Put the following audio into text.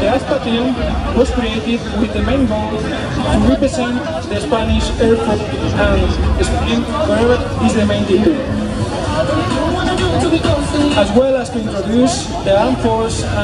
The ASPA was created with the main goal to represent the Spanish Air Force and Spain wherever is the main team. As well as to introduce the armed force and